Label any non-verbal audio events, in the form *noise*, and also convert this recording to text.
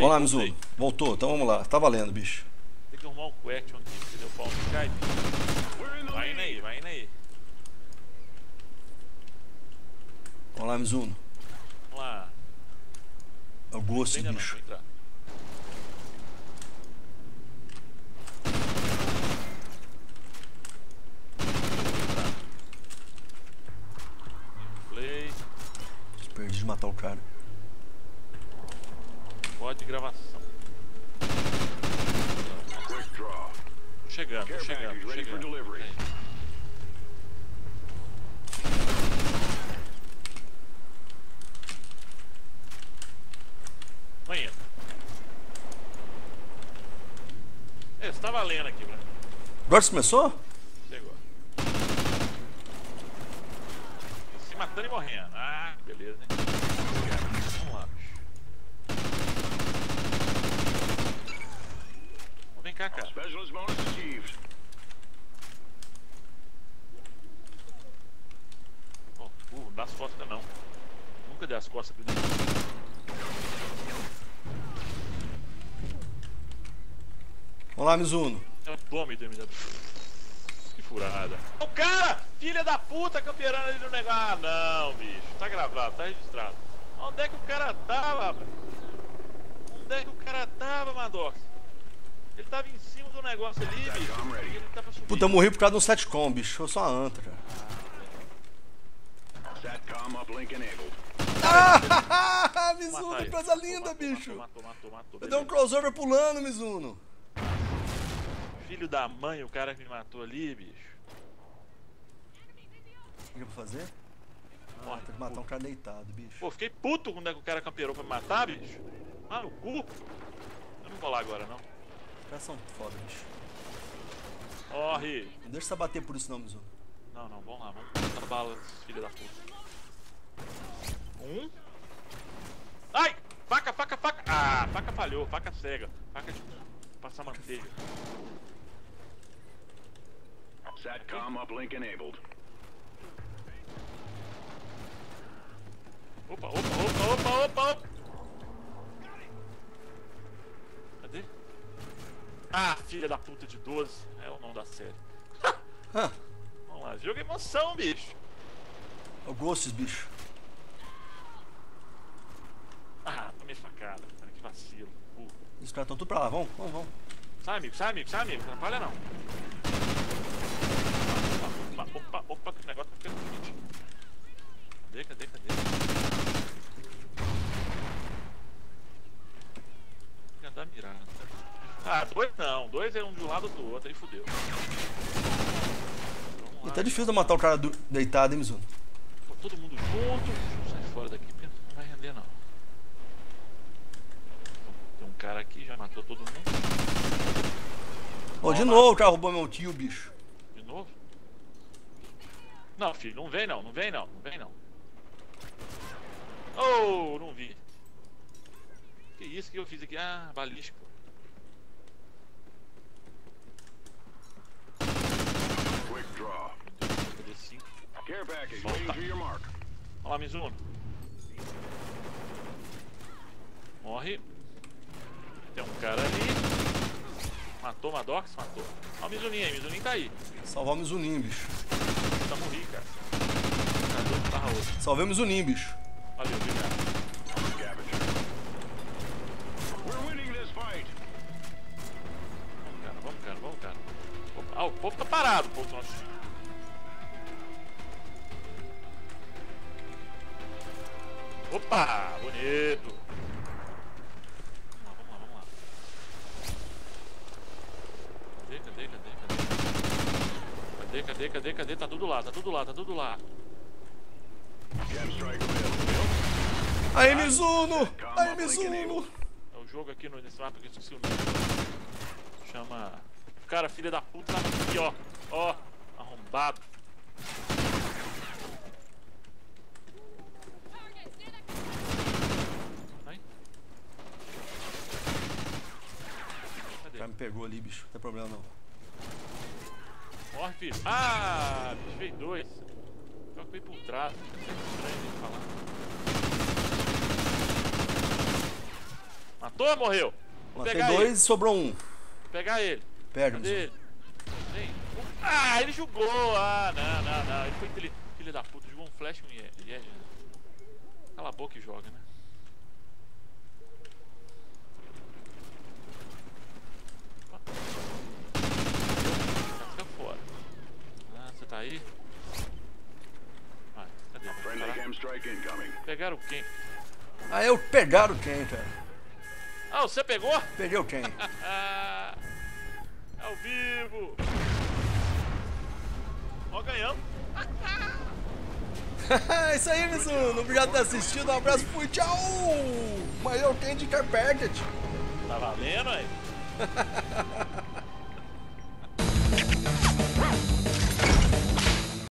lá, Mizuno. Voltou, então vamos lá. Tá valendo, bicho. Tem que arrumar um question aqui, porque deu pau no Skype. Vai indo aí, vai indo aí. Vamos lá, Mizuno. Vamos lá. É o gosto, não, bicho. entrar. Play, Perdi de matar o cara. Pode gravação. Quick draw. Tô chegando, tô chegando, tô chegando. Aí. Amanhã. É, você tá valendo aqui, Bruno. Agora você começou? Chegou. Se matando e morrendo. Ah, beleza, hein? Vamos lá, bicho. Vem cá, cara. Specialist bonus achieved. Pô, uh, não dá as costas não. Nunca dei as costas pro. Vamos lá, Mizuno. É tome do MW. Que furada. O cara! Filha da puta campeando ali no negócio. Ah, não, bicho. Tá gravado, tá registrado. Onde é que o cara tava, velho? Onde é que o cara tava, Madox? Ele tava em cima do negócio ali, bicho. Puta, eu morri por causa de um setcom, bicho. Eu sou uma anta, cara. Satcom uplink enabled. Ah, *laughs* Mizuno, ele. coisa linda, bicho. Matou, matou, matou. Eu dei um crossover pulando, Mizuno. Filho da mãe, o cara que me matou ali, bicho. O que eu vou fazer? Ah, Morre, tem que matar um cara deitado, bicho. Pô, fiquei puto quando é que o cara camperou pra me matar, bicho. Ah, no cu. Eu não vou lá agora, não. Os caras são foda, bicho. Corre. Não deixa você bater por isso não, Mizuno. Não, não, vamos lá, vamos botar bala, filha da puta. Um. Ai! Faca, faca, faca! Ah, faca falhou, faca cega. Faca de passar manteiga. Satcom uplink enabled. Opa, opa, opa, opa, opa, opa! Cadê? Ah, filha da puta de 12. É o nome da série. Jogo emoção, bicho. é o Ghosts, bicho. Ah, tomei facada, cara, que vacilo. Uh. Os caras estão tudo pra lá. Vamos, vamos, vamos. Sai, amigo, sai, amigo, sai, amigo. Não atrapalha, não. Opa, opa, opa, opa, que negócio tá ficando quente. Cadê, cadê, cadê? Tem que andar mirando. Ah, dois não. Dois é um de um lado do outro, aí fudeu. E tá difícil de matar o cara do- deitado, hein, Mizuno? Pô, todo mundo junto. Sai fora daqui, porque não vai render, não. Tem um cara aqui, já matou todo mundo. Ó, de Vamos lá. novo o cara roubou meu tio, bicho. De novo? Não, filho, não vem não, não vem não, não vem não. Oh, não vi. Que isso que eu fiz aqui? Ah, balístico. Volta. Olha lá, Mizuno. Morre. Tem um cara ali. Matou Madox? Matou. Olha o Mizuninho aí, Mizuninho tá aí. Salvar o Mizuninho, bicho. Tá morri, cara. Tá doido, tá outro. Salvei o Mizuninho, bicho. Valeu, obrigado. Vamos, cara, vamos, cara, Ah, o povo tá parado, o povo tá nosso. Opa, bonito. Vamos lá, vamos lá, vamos lá. Cadê, cadê, cadê, cadê? Cadê, cadê, cadê, cadê? Tá tudo lá, tá tudo lá, tá tudo lá. Aí, Mizuno! Mizuno! É o jogo aqui no, mapa que eu esqueci o nome. Chama. Cara, filha da puta, tá aqui, ó. Ó, arrombado. Ai. O Cadê? cara me pegou ali, bicho. Não tem problema não. Morre, filho. Ah, bicho, veio dois. Pior que veio por trás. É estranho ele falar. Matou ou morreu? Vou Matei pegar dois ele. e sobrou um. Vou pegar ele. Perde, Cadê ele? Vem. Ah, ele jogou. Ah, não, não, não. Ele foi inteligente. Filho da puta, jogou um flash e um Yed. Cala a boca e joga, né? Fica fora. Ah, você tá aí? Vai, cadê? Vai incoming. Pegaram quem? Ah, eu pegaram quem, cara? Ah, você pegou? Perdeu quem? Ah, ao vivo! Ó, ganhamos. É *laughs* Isso aí, Mizuno. Obrigado por ter assistido. Um abraço, fui, tchau. Maior quem de Carpet. Tá valendo aí? *laughs* ha ha ha